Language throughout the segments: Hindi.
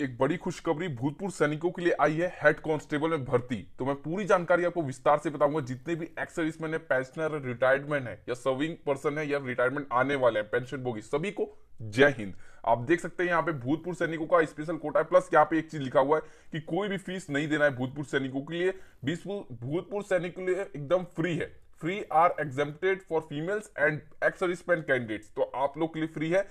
एक बड़ी खुशखबरी भूतपूर्व सैनिकों के लिए आई है हेड कांस्टेबल में भर्ती। तो मैं पूरी जानकारी आपको विस्तार से बताऊँगा। जितने भी एक्स सर्विसमैन है पेंशनर रिटायरमेंट है, या सर्विंग पर्सन है, या रिटायरमेंट आने वाले हैं पेंशन बोगी सभी को जय हिंद। आप देख सकते हैं यहाँ पे भूतपूर्व सैनिकों का स्पेशल कोटा है। प्लस यहाँ पे एक चीज़ लिखा हुआ है कि कोई भी फ़ीस नहीं देना है भूतपूर्व सैनिकों के लिए। भूतपूर्व सैनिकों के लिए एकदम फ्री है। Free are exempted for females and ex serviceman candidates तो आप लोग के लिए फ्री है।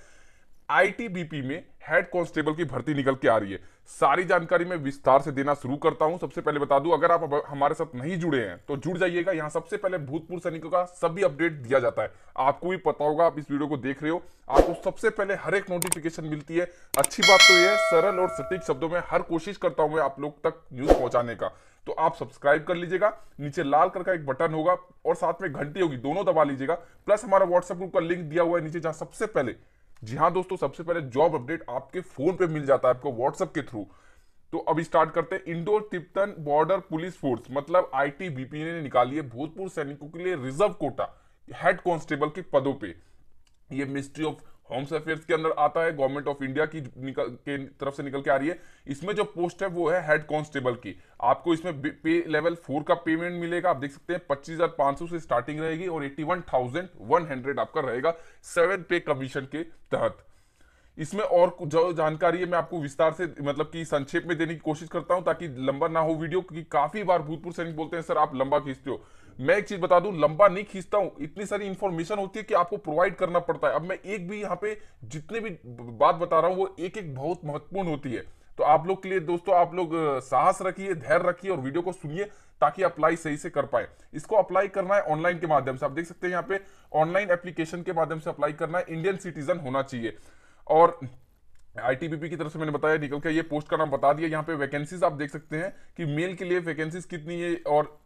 आईटीबीपी में हेड कांस्टेबल की भर्ती निकल के आ रही है। सारी जानकारी मैं विस्तार से देना शुरू करता हूँ। सबसे पहले बता दूँ, अगर आप हमारे साथ नहीं जुड़े हैं तो जुड़ जाइएगा। यहाँ सबसे पहले भूतपूर्व सैनिकों का सभी अपडेट दिया जाता है। आपको भी पता होगा, आप इस वीडियो को देख रहे हो। आपको सबसे पहले हर एक नोटिफिकेशन मिलती है। अच्छी बात तो यह है, सरल और सटीक शब्दों में हर कोशिश करता हूँ मैं आप लोग तक न्यूज़ पहुँचाने का। तो आप सब्सक्राइब कर लीजिएगा। नीचे लाल कलर का एक बटन होगा और साथ में घंटी होगी, दोनों दबा लीजिएगा। प्लस हमारा व्हाट्सएप ग्रुप का लिंक दिया हुआ है नीचे, जहाँ सबसे पहले जी हाँ दोस्तों, सबसे पहले जॉब अपडेट आपके फ़ोन पे मिल जाता है आपको व्हाट्सएप के थ्रू तो अब स्टार्ट करते हैं Indo Tibetan border police force मतलब आईटीबीपी ने निकाली है भूतपूर्व सैनिकों के लिए रिज़र्व कोटा हेड कांस्टेबल के पदों पे। ये मिनिस्ट्री ऑफ़ होम्स अफेयर्स के अंदर आता है, गवर्नमेंट ऑफ़ इंडिया की निकल, के तरफ़ से निकल के आ रही है। इसमें जो पोस्ट है, वो है हेड कांस्टेबल की। आपको इसमें पे लेवल फोर का पेमेंट मिलेगा। आप देख सकते हैं, पच्चीस हज़ार पाँच सौ से स्टार्टिंग रहेगी और eighty one thousand one hundred आपका रहेगा सेवन पे कमीशन के तहत। इसमें और जो जानकारी है, मैं आपको विस्तार से मतलब कि संक्षेप में देने की कोशिश करता हूँ, ताकि लंबा ना हो वीडियो, क्योंकि काफ़ी बार भूतपूर्व सैनिक बोलते हैं, सर, आप लंबा खींचते हो। मैं एक चीज़ बता दूँ, लंबा नहीं खींचता हूँ, इतनी सारी इंफॉर्मेशन होती है कि आपको प्रोवाइड करना पड़ता है। अब मैं एक भी यहाँ पे जितने भी बात बता रहा हूँ, वो एक एक बहुत महत्वपूर्ण होती है। तो आप लोग के लिए, दोस्तों, आप लोग साहस रखिए, धैर्य रखिए और वीडियो को सुनिए, ताकि अप्लाई सही से कर पाए। इसको अप्लाई करना है ऑनलाइन के माध्यम से। आप देख सकते हैं यहाँ पे ऑनलाइन एप्लीकेशन के माध्यम से अप्लाई करना है। इंडियन सिटीजन होना चाहिए। और आईटीबीपी की तरफ़ से मैंने बताया, निकल के ये पोस्ट का नाम बता दिया। यहाँ पे वैकेंसीज आप देख सकते हैं कि मेल के लिए वैकेंसीज कितनी है और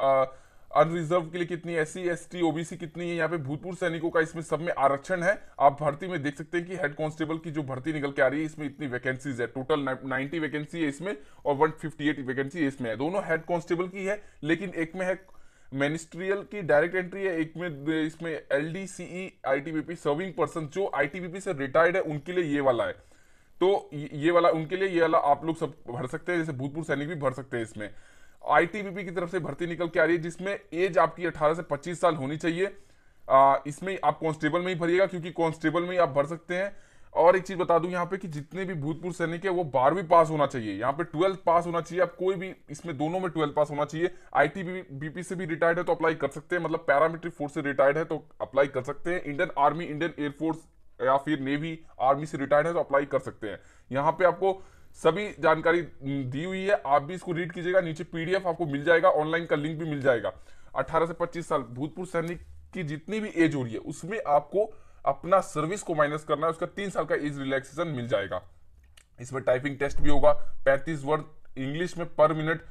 अनरिजर्व के लिए कितनी S C S T OBC कितनी है। यहाँ पे भूतपूर्व सैनिकों का इसमें सब में आरक्षण है। आप भर्ती में देख सकते हैं कि हेड कांस्टेबल की जो भर्ती निकल के आ रही है, इसमें इतनी वैकेंसीज है। टोटल 90 वैकेंसी है इसमें और 158 वैकेंसी इसमें है दोनों हेड कांस्टेबल की है, लेकिन एक में है मिनिस्ट्रियल की डायरेक्ट एंट्री है एक में इसमें L D C I serving person जो आई से रिटायर्ड है उनके लिए ये वाला है। तो ये वाला उनके लिए ये वाला आप लोग सब भर सकते हैं जैसे भूतपूर्व सैनिक भी भर सकते हैं इसमें। आईटीबीपी की तरफ़ से भर्ती निकल के आ रही है जिसमें एज आपकी 18 से 25 साल होनी चाहिए। आ, इसमें आप कांस्टेबल में ही भरिएगा क्योंकि कांस्टेबल में ही आप भर सकते हैं। और एक चीज़ बता दूँ यहाँ पे कि जितने भी भूतपूर्व सैनिक है, वो बारहवीं पास होना चाहिए। यहाँ पे ट्वेल्थ पास होना चाहिए। आप कोई भी इसमें दोनों में ट्वेल्थ पास होना चाहिए। आईटीबीपी से भी रिटायर्ड है तो अप्लाई कर सकते हैं। मतलब पैरामिलिट्री फोर्स से रिटायर्ड है तो अप्लाई कर सकते हैं। इंडियन आर्मी इंडियन एयरफोर्स या फिर नेवी आर्मी से रिटायर्ड है तो अप्लाई कर सकते हैं। यहाँ पे आपको सभी जानकारी दी हुई है। आप भी इसको रीड कीजिएगा। नीचे पीडीएफ आपको मिल जाएगा। ऑनलाइन का लिंक भी मिल जाएगा। 18 से 25 साल भूतपूर्व सैनिक की जितनी भी एज हो रही है, उसमें आपको अपना सर्विस को माइनस करना है, उसका तीन साल का एज रिलैक्सेशन मिल जाएगा। इसमें टाइपिंग टेस्ट भी होगा, पैंतीस वर्ड इंग्लिश में पर मिनट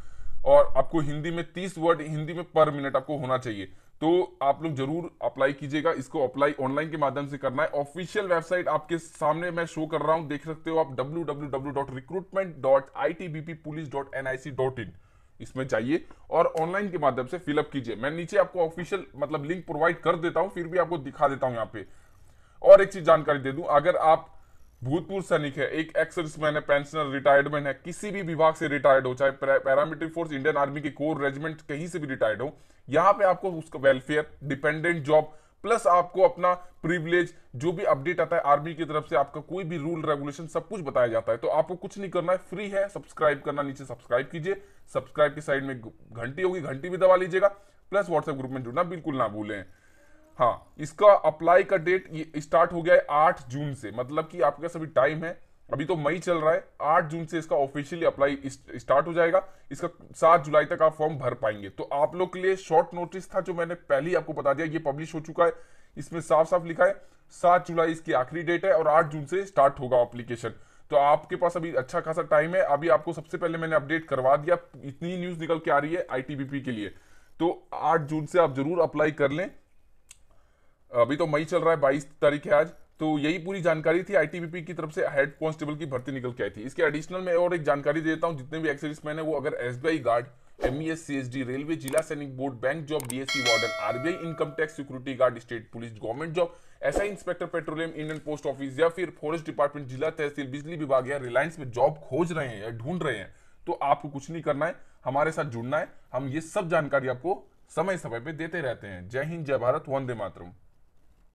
और आपको हिंदी में तीस वर्ड हिंदी में पर मिनट आपको होना चाहिए। तो आप लोग ज़रूर अप्लाई कीजिएगा, इसको अप्लाई ऑनलाइन के माध्यम से करना है। ऑफिशियल वेबसाइट आपके सामने मैं शो कर रहा हूँ, देख सकते हो आप www.recruitment.itbppolice.nic.in इसमें जाइए और ऑनलाइन के माध्यम से फिलअप कीजिए। मैं नीचे आपको ऑफिशियल मतलब लिंक प्रोवाइड कर देता हूँ, फिर भी आपको दिखा देता हूँ यहाँ पे। और एक चीज़ जानकारी दे दूँ, अगर आप भूतपूर्व सैनिक है, एक एक्स सर्विसमैन है पेंशनर रिटायर्डमेंट है, किसी भी विभाग से रिटायर्ड हो, चाहे पैरामिलिट्री फोर्स इंडियन आर्मी के कोर रेजिमेंट कहीं से भी रिटायर्ड हो, यहाँ पे आपको उसका वेलफेयर डिपेंडेंट जॉब प्लस आपको अपना प्रिविलेज जो भी अपडेट आता है आर्मी की तरफ़ से आपका कोई भी रूल रेगुलेशन सब कुछ बताया जाता है। तो आपको कुछ नहीं करना है फ्री है सब्सक्राइब करना, नीचे सब्सक्राइब कीजिए। सब्सक्राइब की साइड में घंटी होगी, घंटी भी दबा लीजिएगा प्लस व्हाट्सएप ग्रुप में जुड़ना, बिल्कुल ना भूलें। हाँ इसका अप्लाई का डेट स्टार्ट हो गया है आठ जून से। मतलब कि आपके पास अभी टाइम है। अभी तो मई चल रहा है। आठ जून से इसका ऑफिशियली अप्लाई स्टार्ट हो जाएगा। इसका सात जुलाई तक आप फॉर्म भर पाएँगे। तो आप लोग के लिए शॉर्ट नोटिस था जो मैंने पहले ही आपको बता दिया। ये पब्लिश हो चुका है। इसमें साफ़ साफ़ लिखा है, सात जुलाई इसकी आखिरी डेट है और आठ जून से स्टार्ट होगा अप्लीकेशन तो आपके पास अभी अच्छा खासा टाइम है। अभी आपको सबसे पहले मैंने अपडेट करवा दिया। इतनी न्यूज़ निकल के आ रही है आईटीबीपी के लिए। तो आठ जून से आप ज़रूर अप्लाई कर लें। अभी तो मई चल रहा है, बाईस तारीख है आज। तो यही पूरी जानकारी थी आईटीबीपी की तरफ़ से। हेड कांस्टेबल की भर्ती निकल के आई थी। इसके एडिशनल में और एक जानकारी देता हूँ। जितने भी एक्सर्विस मैन है, वो अगर SBI guard M D railway जिला सैनिक board bank job BSc warden RBI income tax security guard state police government job ऐसा inspector petroleum Indian post office या फिर फॉरेस्ट डिपार्टमेंट जिला तहसील, बिजली विभाग या रिलायंस में जॉब खोज रहे हैं या ढूंढ रहे हैं तो आपको कुछ नहीं करना है। हमारे साथ जुड़ना है। हम ये सब जानकारी आपको समय समय पर देते रहते हैं। जय हिंद, जय भारत, वंदे मातरम।